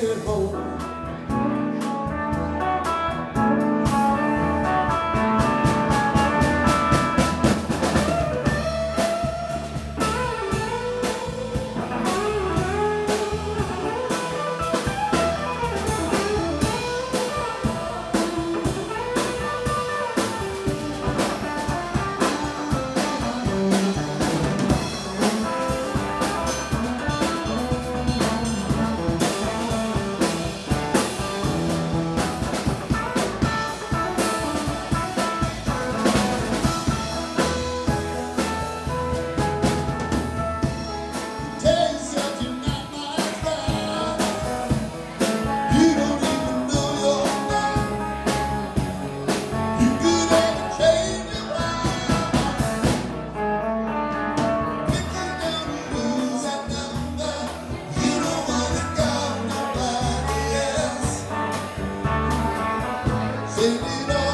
good home. Baby,